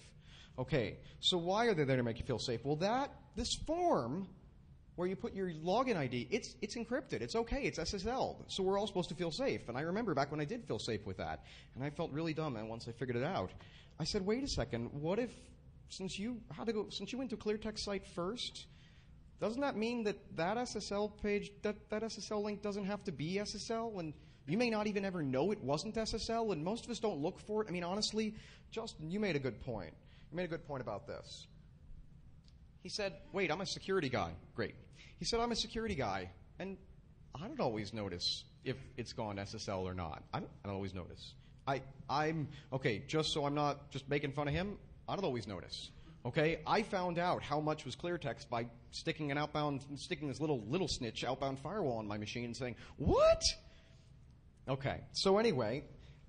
Okay, so why are they there to make you feel safe? Well, that, this form where you put your login ID, it's, it's encrypted. It's okay. It's SSL. So we're all supposed to feel safe. And I remember back when I did feel safe with that. And I felt really dumb and once I figured it out. I said, wait a second, what if, since you had to go, since you went to ClearText site first, doesn't that mean that that SSL page, that, that SSL link doesn't have to be SSL? And you may not even ever know it wasn't SSL, and most of us don't look for it. I mean, honestly, Justin, you made a good point. You made a good point about this. He said, Wait, I'm a security guy. Great. He said, I'm a security guy. And I don't always notice if it's gone SSL or not. I don't, I don't always notice. I, I'm, okay, just so I'm not just making fun of him, I don't always notice. Okay, I found out how much was clear text by sticking an outbound, sticking this little little snitch outbound firewall on my machine and saying, "What?" Okay, so anyway,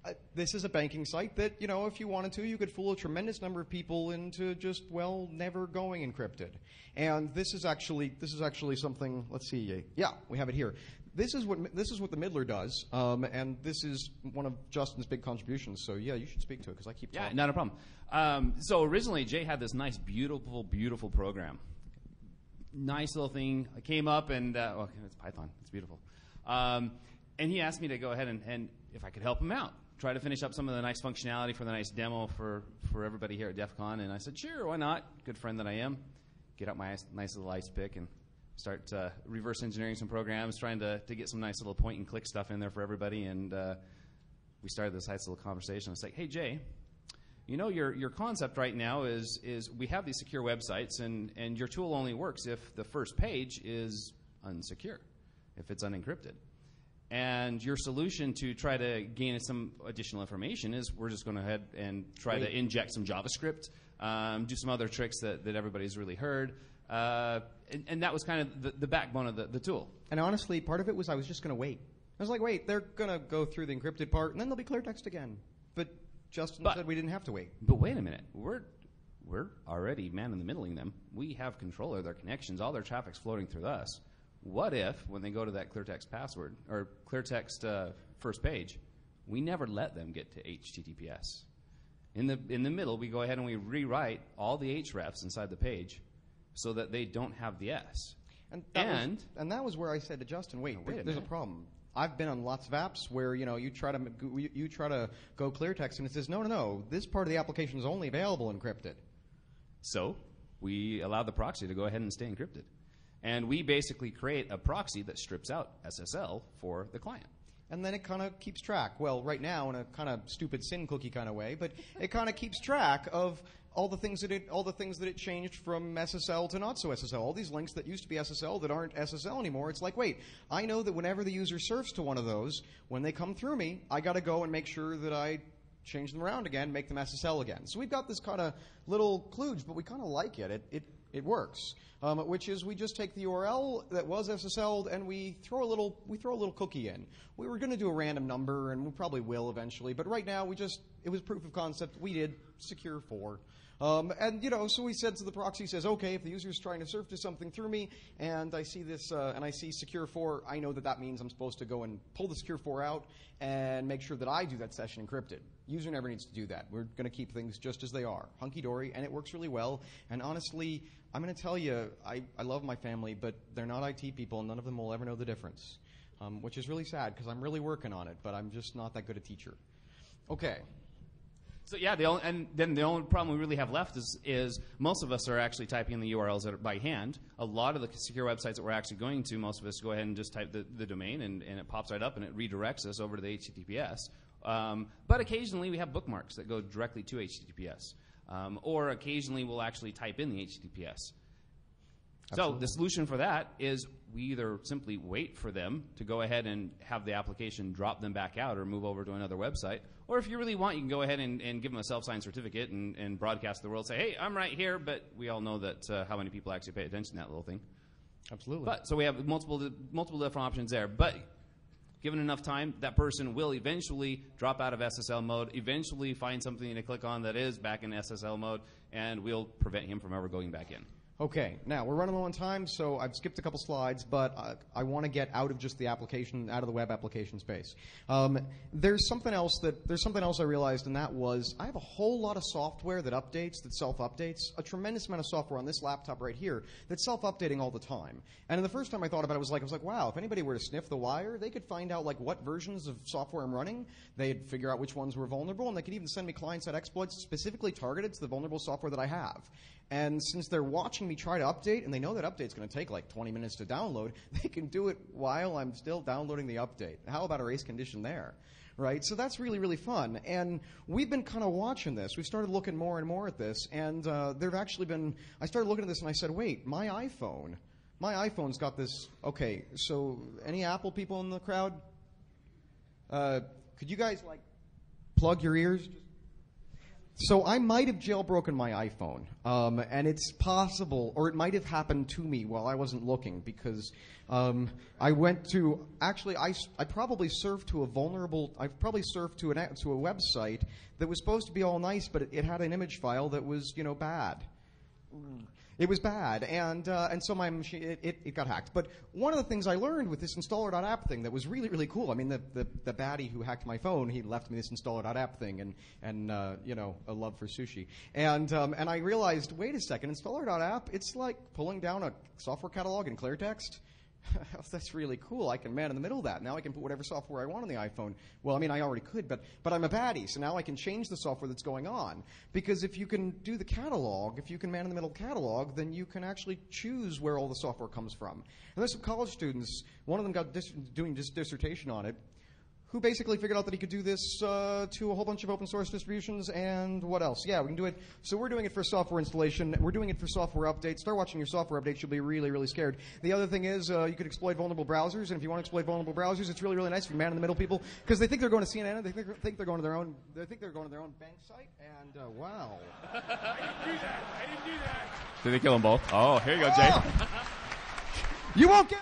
uh, this is a banking site that, you know, if you wanted to, you could fool a tremendous number of people into just, well, never going encrypted. And this is actually, this is actually something, let's see, yeah, we have it here. This is what, this is what the Middler does, um, and this is one of Justin's big contributions. So, yeah, you should speak to it because I keep Yeah, talking. not a problem. Um, so originally, Jay had this nice, beautiful, beautiful program. Nice little thing. I came up and, uh, well, it's Python. It's beautiful. Um, and he asked me to go ahead and, and if I could help him out, try to finish up some of the nice functionality for the nice demo for, for everybody here at DEF CON. And I said, sure, why not? Good friend that I am. Get out my nice, little ice pick and start uh, reverse engineering some programs, trying to, to get some nice little point and click stuff in there for everybody. And uh, we started this nice little conversation. I was like, hey, Jay, you know your, your concept right now is, is we have these secure websites and, and your tool only works if the first page is unsecure, if it's unencrypted. And your solution to try to gain some additional information is we're just going to head and try to inject some JavaScript, um, do some other tricks that, that everybody's really heard. Uh, and, and that was kind of the, the backbone of the, the tool. And honestly, part of it was I was just going to wait. I was like, wait, they're going to go through the encrypted part, and then there'll be clear text again. But Justin But- said we didn't have to wait. But wait a minute, we're we're already man in the middling them. We have control of their connections. All their traffic's floating through us. What if, when they go to that clear text password or ClearText uh, first page, we never let them get to HTTPS? In the in the middle, we go ahead and we rewrite all the hrefs inside the page, so that they don't have the S. And that, And- was, and that was where I said to Justin, wait, wait a there's a problem. I've been on lots of apps where you know you try to you, you try to go clear text and it says no no no this part of the application is only available encrypted. So we allow the proxy to go ahead and stay encrypted. And we basically create a proxy that strips out SSL for the client. And then it kind of keeps track. Well, right now in a kind of stupid sin cookie kind of way, but it kind of keeps track of all the things that it all the things that it changed from SSL to not so SSL. All these links that used to be SSL that aren't SSL anymore. It's like, wait, I know that whenever the user surfs to one of those, when they come through me, I got to go and make sure that I change them around again, make them SSL again. So we've got this kind of little kludge, but we kind of like it. It, it, it works. Um, which is we just take the URL that was SSL'd and we throw a little we throw a little cookie in. We were going to do a random number and we probably will eventually, but right now we just it was proof of concept. We did secure four. Um, and you know, so he said to the proxy, he says, okay, if the user is trying to surf to something through me, and I see this, uh, and I see secure four, I know that that means I'm supposed to go and pull the secure four out and make sure that I do that session encrypted. User never needs to do that. We're going to keep things just as they are, hunky dory, and it works really well. And honestly, I'm going to tell you, I, I love my family, but they're not IT people, and none of them will ever know the difference, um, which is really sad because I'm really working on it, but I'm just not that good a teacher. Okay. So yeah, the only, and then the only problem we really have left is is most of us are actually typing in the URLs that are by hand. A lot of the secure websites that we're actually going to, most of us go ahead and just type the, the domain, and, and it pops right up and it redirects us over to the HTTPS. Um, but occasionally we have bookmarks that go directly to HTTPS, um, or occasionally we'll actually type in the HTTPS. So the solution for that is we either simply wait for them to go ahead and have the application drop them back out or move over to another website. Or if you really want, you can go ahead and, and give them a self-signed certificate and, and broadcast to the world. Say, hey, I'm right here, but we all know that uh, how many people actually pay attention to that little thing. Absolutely. But so we have multiple multiple different options there. But given enough time, that person will eventually drop out of SSL mode, eventually find something to click on that is back in SSL mode, and we'll prevent him from ever going back in. Okay, now we're running low on time, so I've skipped a couple slides, but uh, I want to get out of just the application, out of the web application space. Um, there's something else that there's something else I realized, and that was I have a whole lot of software that updates, that self-updates, a tremendous amount of software on this laptop right here that's self-updating all the time. And the first time I thought about it, was like, I was like, wow, if anybody were to sniff the wire, they could find out like what versions of software I'm running. They'd figure out which ones were vulnerable, and they could even send me client-side exploits specifically targeted to the vulnerable software that I have. And since they're watching me try to update, and they know that update's going to take like 20 minutes to download, they can do it while I'm still downloading the update. How about a race condition there? Right? So that's really, really fun. And we've been kind of watching this. We've started looking more and more at this, and uh, there have actually been. I started looking at this and I said, wait, my iPhone. My iPhone's got this. Okay, so any Apple people in the crowd? Uh, could you guys, like, plug your ears? So I might have jailbroken my iPhone, um, and it's possible, or it might have happened to me while I wasn't looking, because um, I went to actually I, I probably surfed to a vulnerable I probably surfed to an a- to a website that was supposed to be all nice, but it, it had an image file that was you know bad. It was bad, and uh, and so my machine it, it, it got hacked. But one of the things I learned with this installer.app thing that was really really cool. I mean, the, the the baddie who hacked my phone, he left me this installer.app thing, and and uh, you know a love for sushi. And um, and I realized, wait a second, installer.app, it's like pulling down a software catalog in clear text. That's really cool. I can man in the middle of that. Now I can put whatever software I want on the iPhone. Well, I mean, I already could, but but I'm a baddie, so now I can change the software that's going on. Because if you can do the catalog, if you can man in the middle catalog, then you can actually choose where all the software comes from. And there's some college students. One of them got dis- doing dis- dissertation on it. Who basically figured out that he could do this uh, to a whole bunch of open source distributions and what else? Yeah, we can do it. So we're doing it for software installation. We're doing it for software updates. Start watching your software updates. You'll be really, really scared. The other thing is uh, you could exploit vulnerable browsers, and if you want to exploit vulnerable browsers, it's really, really nice if you man in the middle people because they think they're going to CNN. They think, think they're going to their own. They think they're going to their own bank site. And uh, wow. Did they kill them both? Oh, here you go, Jay. You won't get.